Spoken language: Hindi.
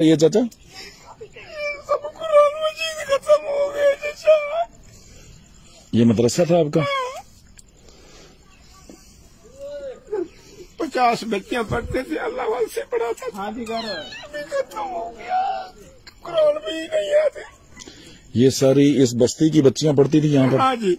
ये चाचा? हो ये मदरसा था आपका? पचास बच्चियाँ पढ़ते थे अल्लाह वाल से पढ़ाता था। खत्म हो गया। कुरान भी नहीं आते। ये सारी इस बस्ती की बच्चियाँ पढ़ती थी यहाँ पर? हाँ जी।